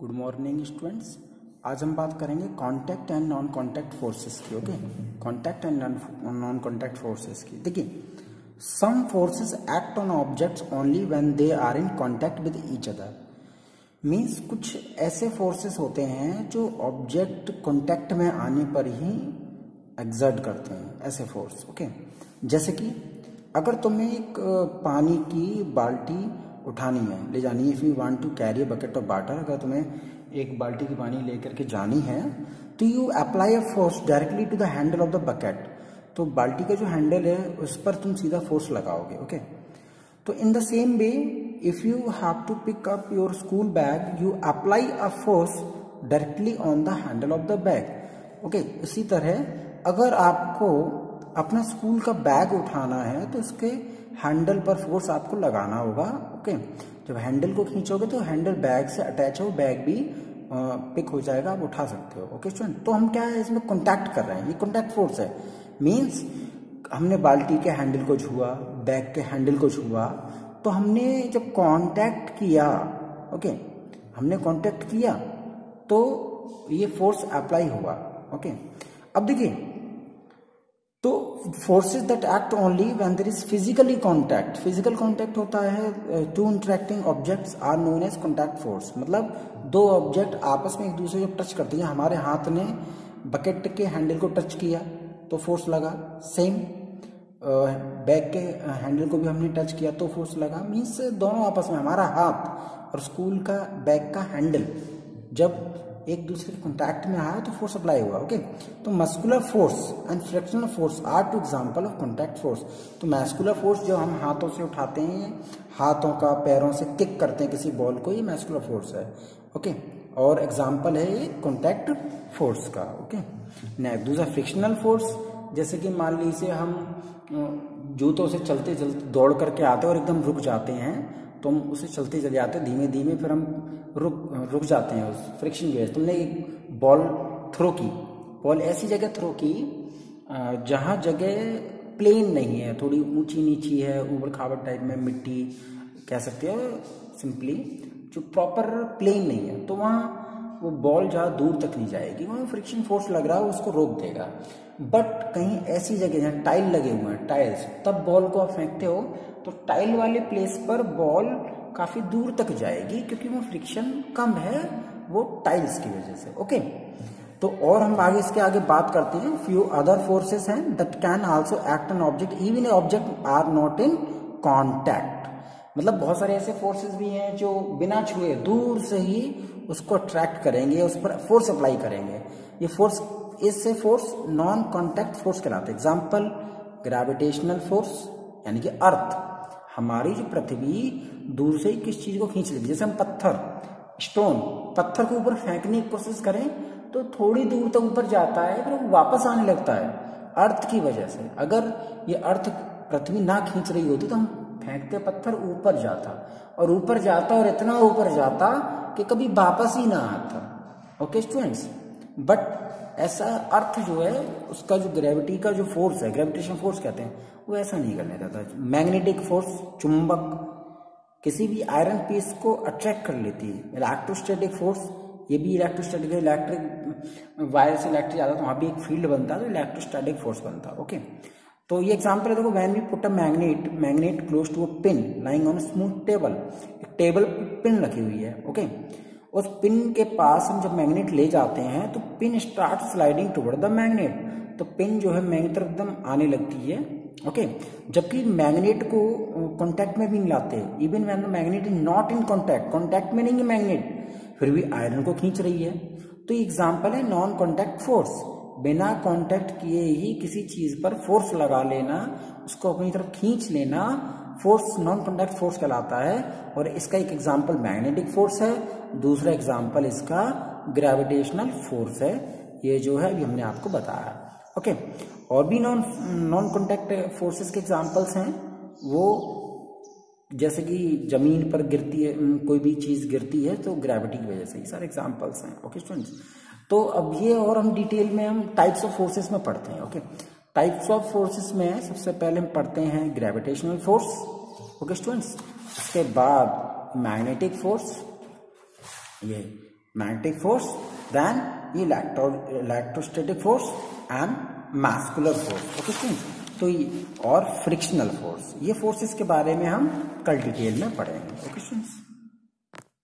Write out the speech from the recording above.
Good morning students आज हम बात करेंगे contact and non contact forces की okay contact and non contact forces की। देखिए some forces act on objects only when they are in contact with each other means कुछ ऐसे forces होते हैं जो ऑब्जेक्ट कांटेक्ट में आने पर ही एग्जर्ट करते हैं, ऐसे फोर्स ओके जैसे कि, अगर तुम्हें एक पानी की बाल्टी उठानी है। ले जानी है। If you want to carry bucket of water अगर तुम्हें एक बाल्टी की पानी लेकर के जानी है तो you apply a force directly to the handle of the bucket तो बाल्टी का जो हैंडल है, उस पर तुम सीधा फोर्स लगाओगे ओके तो in the same way if you have to pick up your school bag you apply a force directly on the handle of the bag okay इसी तरह, अगर आपको अपना स्कूल का बैग उठाना है तो उसके हैंडल पर फोर्स आपको लगाना होगा, ओके? जब हैंडल को खींचोगे तो हैंडल बैग से अटैच हो, बैग भी पिक हो जाएगा, आप उठा सकते हो, ओके स्टूडेंट? तो हम क्या है, इसमें कॉन्टैक्ट कर रहे हैं, ये कॉन्टैक्ट फोर्स है। मीन्स हमने बाल्टी के हैंडल को छुआ, बैग के हैंडल को छुआ तो हमने जब कांटेक्ट किया, ओके? हमने कांटेक्ट किया तो ये फोर्स अप्लाई हुआ, ओके? अब देखिए तो forces that act only when there is physically contact physical contact होता है two interacting objects are known as contact force मतलब दो ऑब्जेक्ट आपस में एक दूसरे को टच करते हैं। हमारे हाथ ने बकेट के हैंडल को टच किया तो फोर्स लगा। सेम बैग के हैंडल को भी हमने टच किया तो फोर्स लगा। मीन्स दोनों आपस में, हमारा हाथ और स्कूल का बैग का हैंडल जब एक दूसरे के कॉन्टैक्ट में आया तो फोर्स अप्लाई हुआ ओके तो muscular force and frictional force are two example of contact force तो मैस्कुलर फोर्स जो हम हाथों से उठाते हैं, हाथों का पैरों से किक करते हैं किसी बॉल को, ये मैस्कुलर फोर्स है ओके और एग्ज़ाम्पल है ये कॉन्टैक्ट फोर्स का ओके नेक्स्ट दूसरा फ्रिक्शनल फोर्स जैसे कि मान लीजिए हम जूतों से चलते चलते दौड़ करके आते हैं और एकदम रुक जाते हैं तो हम उसे चलते चले जाते हैं धीमे धीमे फिर हम रुक रुक जाते हैं उस फ्रिक्शन की वजह से। तुमने एक बॉल थ्रो की। बॉल ऐसी जगह थ्रो की जहाँ जगह प्लेन नहीं है। थोड़ी ऊँची नीची है, ऊबड़ खाबड़ टाइप में मिट्टी, कह सकते हो सिंपली जो प्रॉपर प्लेन नहीं है। तो वहाँ वो बॉल जहाँ दूर तक नहीं जाएगी, वहाँ फ्रिक्शन फोर्स लग रहा है, उसको रोक देगा। बट कहीं ऐसी जगह, जहाँ टाइल लगे हुए हैं टाइल्स तब बॉल को आप फेंकते हो तो टाइल वाले प्लेस पर बॉल काफ़ी दूर तक जाएगी क्योंकि वो फ्रिक्शन कम है, वो टाइल्स की वजह से ओके तो और हम आगे इसके आगे बात करते हैं। फ्यू अदर फोर्सेस हैं that can also act an object even a object are not in contact मतलब बहुत सारे ऐसे फोर्सेस भी हैं जो बिना छुए, दूर से ही उसको अट्रैक्ट करेंगे, उस पर फोर्स अप्लाई करेंगे। ये फोर्स इससे फोर्स नॉन कॉन्टैक्ट फोर्स कहलाते एग्ज़ाम्पल ग्रेविटेशनल फोर्स यानी कि अर्थ हमारी जो पृथ्वी दूर से ही किस चीज़ को खींच लेती जैसे हम पत्थर स्टोन पत्थर को ऊपर फेंकने की कोशिश करें तो थोड़ी दूर तक ऊपर जाता है, फिर वो वापस आने लगता है, अर्थ की वजह से। अगर ये अर्थ पृथ्वी ना खींच रही होती तो हम फेंकते पत्थर, ऊपर जाता। और ऊपर जाता और इतना ऊपर जाता कि कभी वापस ही ना आता। ओके स्टूडेंट्स बट ऐसा अर्थ जो है, उसका जो ग्रेविटी का जो फोर्स है ग्रेविटेशन फोर्स कहते हैं, वो ऐसा नहीं करने देता। मैग्नेटिक फोर्स चुंबक, किसी भी आयरन पीस को अट्रैक्ट कर लेती है। इलेक्ट्रोस्टैटिक फोर्स ये भी इलेक्ट्रोस्टैटिक इलेक्ट्रिक वायर से इलेक्ट्रिक जाता तो वहाँ भी एक फ़ील्ड बनता है तो इलेक्ट्रोस्टैटिक फोर्स बनता है ओके तो ये एग्ज़ाम्पल है, देखो when we put a magnet magnet close to a pin lying on smooth table एक टेबल पिन रखी हुई है ओके उस पिन के पास हम जब मैग्नेट ले जाते हैं तो pin start sliding toward the magnet तो पिन जो है मैग्नेट तरफ़ एकदम आने लगती है ओके जबकि मैग्नेट को कांटेक्ट में भी नहीं लाते। Even when the magnet is not in contact contact में नहीं है मैग्नेट फिर भी आयरन को खींच रही है। तो एग्ज़ाम्पल है नॉन कॉन्टैक्ट फोर्स बिना कांटेक्ट किए ही किसी चीज़ पर फोर्स लगा लेना, उसको अपनी तरफ़ खींच लेना फोर्स नॉन कॉन्टैक्ट फोर्स कहलाता है और इसका एक एग्ज़ाम्पल मैग्नेटिक फोर्स है, दूसरा एग्ज़ाम्पल इसका ग्रेविटेशनल फोर्स है। ये जो है, अभी हमने आपको बताया। ओके और भी नॉन नॉन कॉन्टैक्ट फोर्सेस के एग्जाम्पल्स हैं। वो जैसे कि ज़मीन पर गिरती है कोई भी चीज़ गिरती है तो ग्रेविटी की वजह से ये सारे एग्जाम्पल्स हैं। ओके स्टूडेंट्स तो अब ये और हम डिटेल में हम टाइप्स ऑफ़ फोर्सेस में पढ़ते हैं। ओके टाइप्स ऑफ़ फोर्सेस में सबसे पहले हम पढ़ते हैं ग्रेविटेशनल फोर्स ओके स्टूडेंट्स उसके बाद मैग्नेटिक फोर्स ये magnetic force then electrostatic force and muscular force okay students तो ये और फ्रिक्शनल फोर्स ये फोर्सेस के बारे में हम कल डिटेल में पढ़ेंगे। Okay students